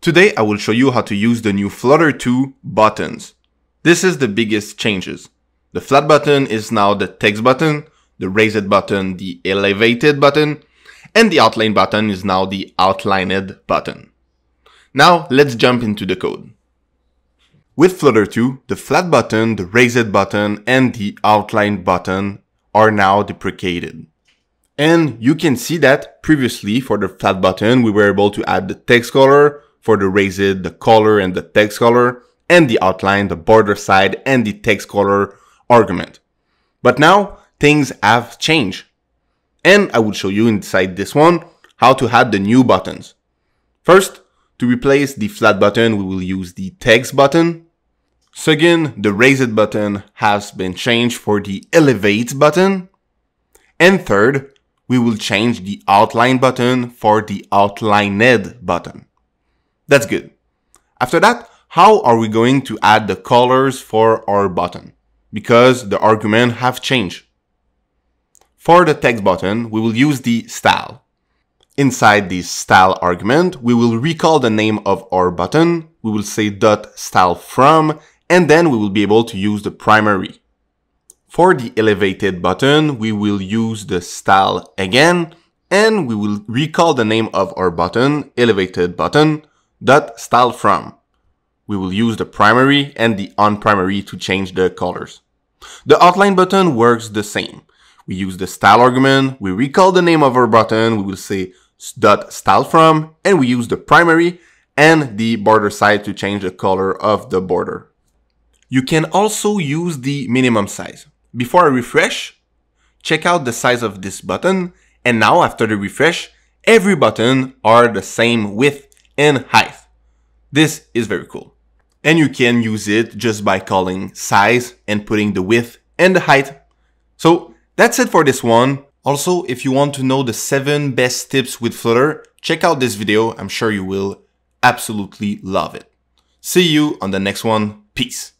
Today I will show you how to use the new Flutter 2 buttons. This is the biggest changes. The flat button is now the text button, the raised button the elevated button, and the outline button is now the outlined button. Now let's jump into the code. With Flutter 2, the flat button, the raised button, and the outline button are now deprecated. And you can see that previously for the flat button, we were able to add the text color, for the raised, the color and the text color, and the outline, the border side, and the text color argument. But now things have changed. And I will show you inside this one how to add the new buttons. First, to replace the flat button, we will use the text button. Second, the raised button has been changed for the elevate button. And third, we will change the outline button for the outlined button. That's good. After that, how are we going to add the colors for our button? Because the argument have changed. For the text button, we will use the style. Inside the style argument, we will recall the name of our button, we will say dot style from, and then we will be able to use the primary. For the elevated button, we will use the style again, and we will recall the name of our button, elevated button, dot style from. We will use the primary and the onPrimary to change the colors. The outline button works the same. We use the style argument, we recall the name of our button, we will say dot style from, and we use the primary and the border side to change the color of the border. You can also use the minimum size. Before I refresh, check out the size of this button, and now after the refresh, every button are the same width and height. This is very cool. And you can use it just by calling size and putting the width and the height. So that's it for this one. Also, if you want to know the 7 best tips with Flutter, check out this video. I'm sure you will absolutely love it. See you on the next one. Peace.